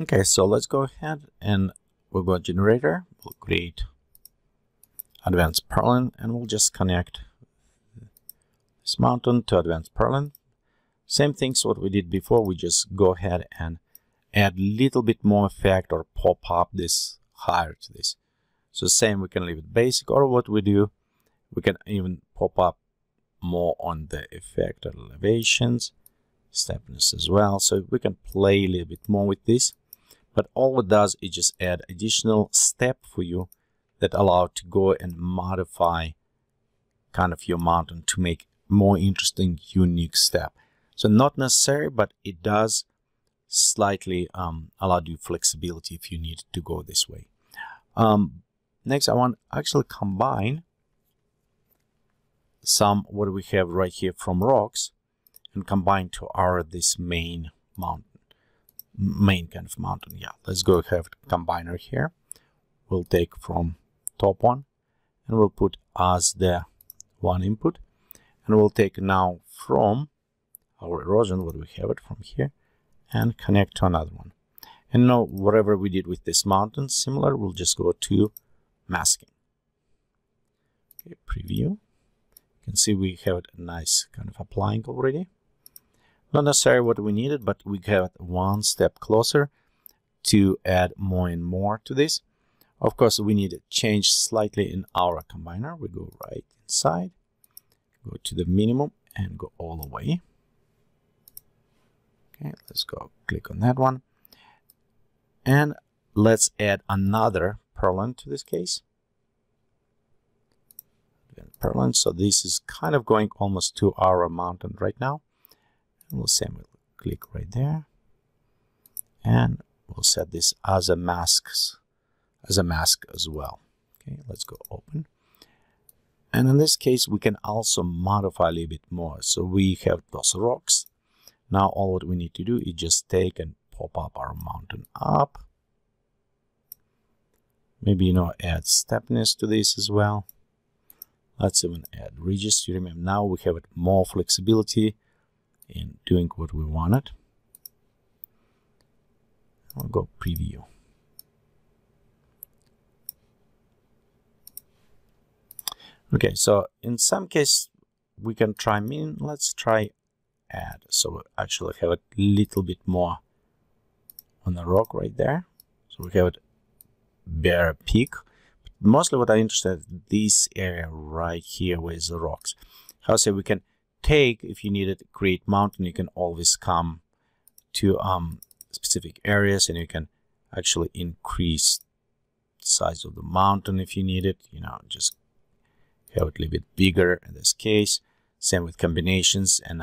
Okay, so let's go ahead and we'll go generator, we'll create advanced Perlin and we'll just connect this mountain to advanced Perlin. Same things what we did before, we just go ahead and add a little bit more effect or pop up this higher to this. So same, we can leave it basic or what we do, we can even pop up more on the effect elevations, steepness as well. So we can play a little bit more with this. But all it does is just add additional step for you that allow to go and modify kind of your mountain to make more interesting, unique step. So not necessary, but it does slightly um, allow you flexibility if you need to go this way. Um, next, I want to actually combine some what we have right here from rocks and combine to our this main mountain main kind of mountain. Yeah let's go have combiner here. We'll take from top one and we'll put as the one input. And we'll take now from our erosion what we have it from here and connect to another one. And now whatever we did with this mountain similar we'll just go to masking. Okay preview. You can see we have a nice kind of applying already not necessarily what we needed but we got one step closer to add more and more to this of course, we need to change slightly in our combiner. We go right inside, go to the minimum and go all the way. Okay, let's go click on that one. And let's add another Perlin to this case. Perlin, so this is kind of going almost to our mountain right now. We'll say we'll click right there. And we'll set this as a masks as a mask as well. Okay, let's go open. And in this case, we can also modify a little bit more. So we have those rocks. Now all what we need to do is just take and pop up our mountain up. Maybe, you know, add stepness to this as well. Let's even add ridges. You remember now we have more flexibility in doing what we wanted. I'll go preview. Okay, so in some case we can try min. Let's try add. So we actually have a little bit more on the rock right there. So we have a bare peak. But mostly what I'm interested in this area right here with the rocks. How say we can take if you need to create mountain, you can always come to um, specific areas and you can actually increase size of the mountain if you need it. You know, just have it a little bit bigger in this case. Same with combinations and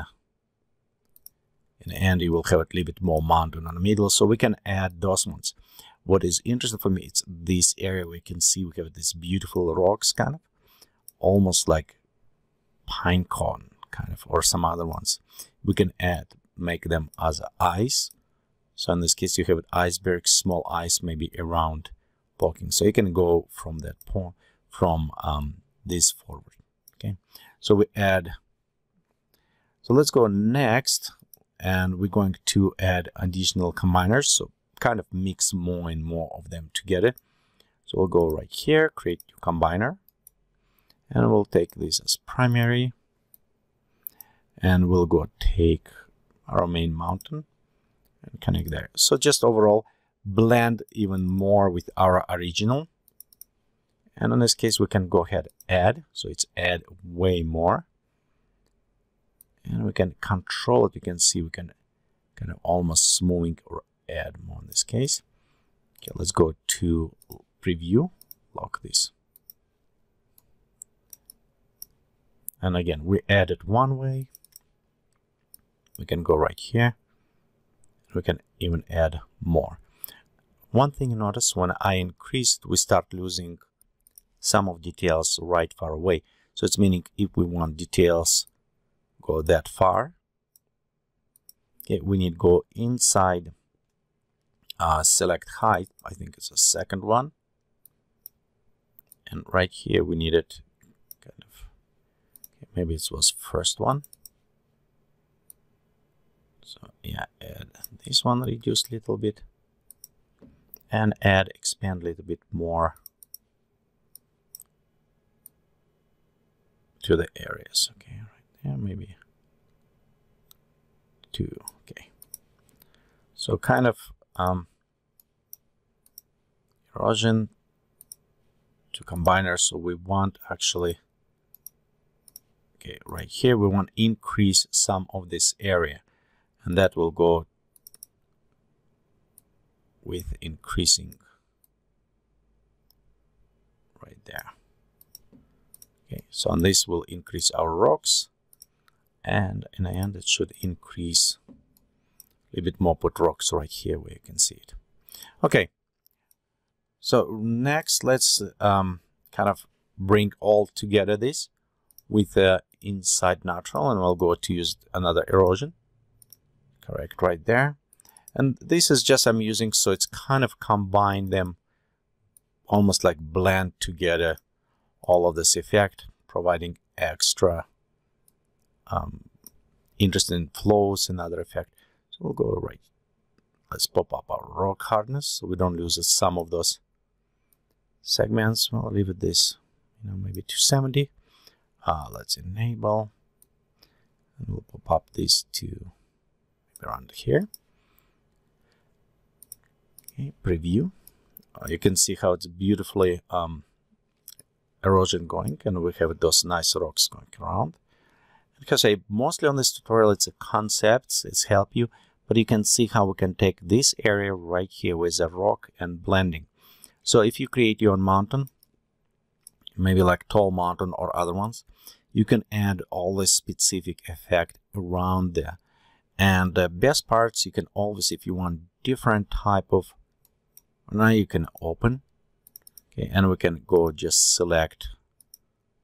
in the end you will have a little bit more mountain on the middle so we can add those ones. What is interesting for me it's this area you can see we have this beautiful rocks kind of almost like pine cone kind of or some other ones. We can add make them as eyes. So in this case you have an iceberg, small ice maybe around poking. So you can go from that point from um, this forward okay so we add so let's go next and we're going to add additional combiners so kind of mix more and more of them together so we'll go right here create new combiner and we'll take this as primary and we'll go take our main mountain and connect there so just overall blend even more with our original and in this case, we can go ahead add. So it's add way more. And we can control it. You can see we can kind of almost smoothing or add more in this case. Okay, let's go to preview, lock this. And again, we add it one way. We can go right here. We can even add more. One thing you notice when I increased, we start losing some of details right far away. So it's meaning if we want details go that far, okay, we need go inside uh, select height. I think it's a second one. And right here we need it kind of, okay, maybe it was first one. So yeah, add this one reduce a little bit. and add expand a little bit more to the areas. Okay right there maybe two okay. So kind of um, erosion to combiner so we want actually okay right here we want increase some of this area and that will go with increasing right there. Okay so on this will increase our rocks. And in the end it should increase a little bit more put rocks right here where you can see it. Okay so next let's um, kind of bring all together this with uh, inside natural and we'll go to use another erosion correct right there. And this is just I'm using so it's kind of combine them almost like blend together all of this effect providing extra um, interesting flows and other effect. So we'll go right let's pop up our rock hardness so we don't lose some of those segments. We'll leave it this you know maybe 270 uh, let's enable and we'll pop up these two around here. Okay preview. Uh, you can see how it's beautifully um, erosion going and we have those nice rocks going around. Because I mostly on this tutorial it's a concepts it's help you but you can see how we can take this area right here with a rock and blending. So if you create your own mountain maybe like tall mountain or other ones you can add all the specific effect around there and the best parts you can always if you want different type of now you can open. Okay and we can go just select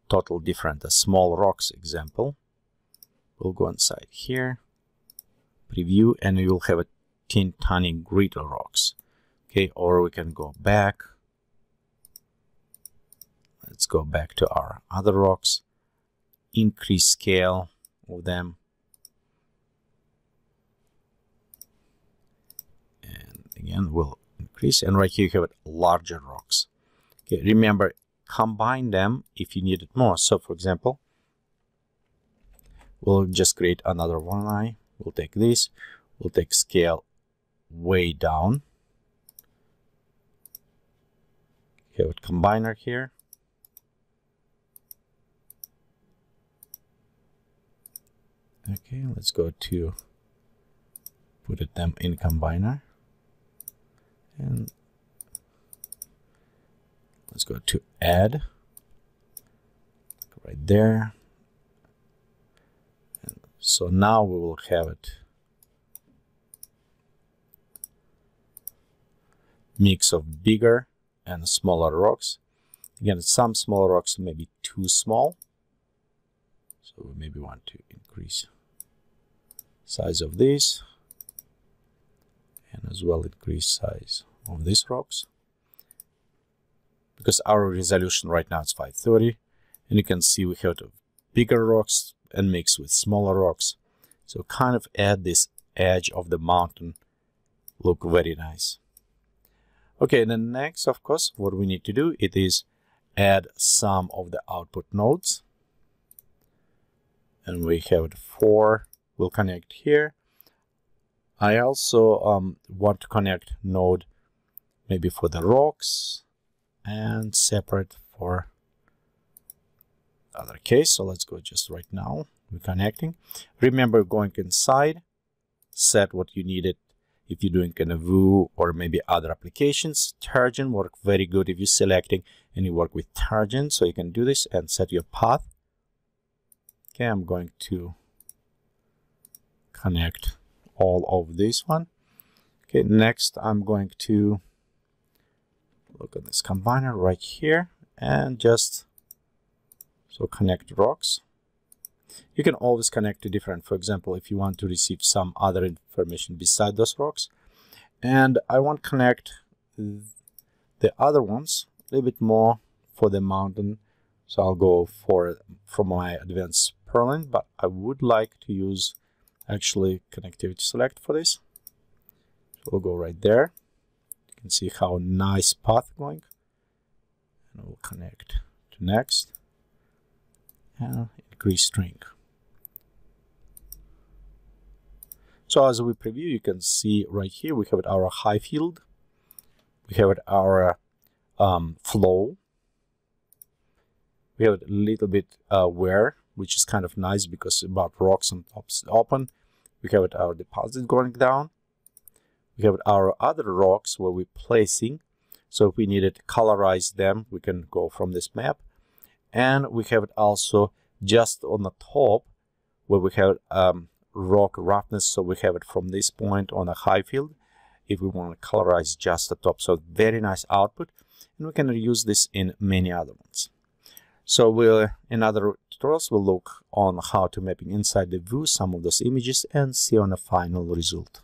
total different a small rocks example. We'll go inside here preview and you'll have a tin tiny grid of rocks. Okay or we can go back. Let's go back to our other rocks. Increase scale of them and again we'll increase. And right here you have larger rocks. Okay remember combine them if you need it more. So for example we'll just create another one eye. We'll take this. We'll take scale way down. Have a combiner here. Okay let's go to put it them in combiner and let's go to add. Right there. And so now we will have it. Mix of bigger and smaller rocks. Again some small rocks may be too small. So we maybe want to increase size of this. And as well increase size of these rocks. Because our resolution right now is 530 and you can see we have bigger rocks and mix with smaller rocks. So kind of add this edge of the mountain. Look very nice. Okay then next of course what we need to do it is add some of the output nodes. And we have four. Will connect here. I also um, want to connect node maybe for the rocks and separate for other case. So let's go just right now. We're connecting. Remember going inside set what you needed. If you're doing kind of Vue or maybe other applications Terragen work very good if you're selecting and you work with Terragen so you can do this and set your path. Okay I'm going to connect all of this one. Okay next I'm going to look at this combiner right here and just so connect rocks. You can always connect to different for example if you want to receive some other information beside those rocks. And I want connect the other ones a little bit more for the mountain. So I'll go for from my advanced Perlin but I would like to use actually connectivity select for this. So we'll go right there can see how nice path going. And we'll connect to next and increase string. So as we preview, you can see right here, we have our high field, we have it our um, flow, we have a little bit uh, where, which is kind of nice because about rocks and tops open. We have it our deposit going down. We have our other rocks where we're placing. So if we needed to colorize them, we can go from this map. And we have it also just on the top where we have um, rock roughness. So we have it from this point on a high field if we want to colorize just the top. So very nice output. And we can use this in many other ones. So we'll, in other tutorials, we'll look on how to mapping inside the Vue some of those images and see on the final result.